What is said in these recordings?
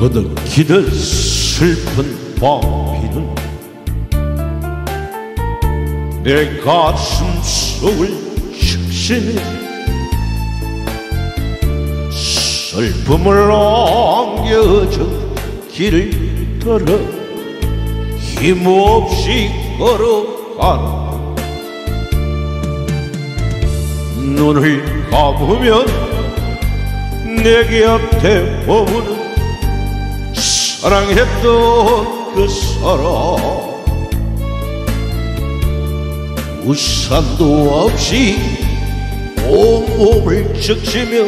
거덕기는 슬픈 밤비는 내 가슴 속을 식시네 슬픔을 안겨줘 길을 걸어 힘없이 걸어가는 눈을 감으면 내 곁에 머무는 사랑했던 그 사람. 우산도 없이 온몸을 적시며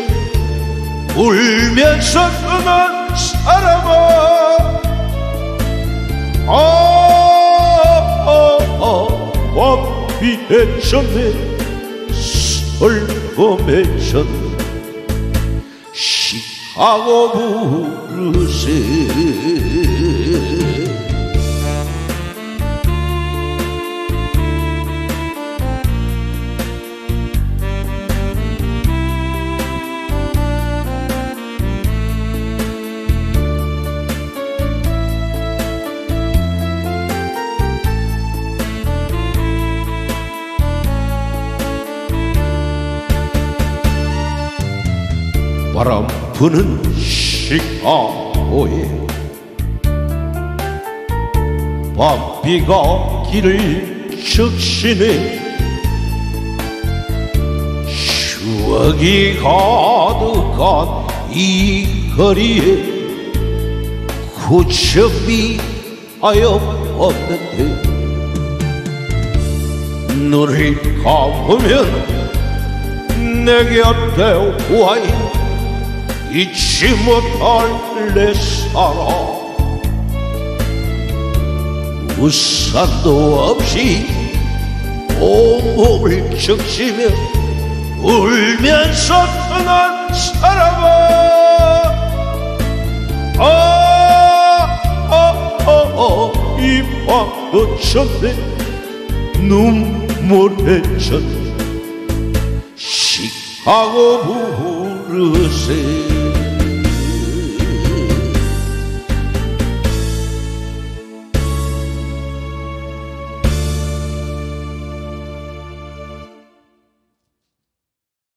울면서 떠난 사람아. 아, 아, 아 완비해졌네. 설범해졌네 시 바람 부는 시카고에 밤비가 길을 적시네. 추억이 가득한 이 거리에 구척이 하염없는데 눈을 감으면 내 곁에 와인 잊지 못할 내 사랑. 우산도 없이 온몸을 적시며 울면서 떠난 사람아. 아, 아, 놓쳤네 눈물에 젖네 시하고 부르세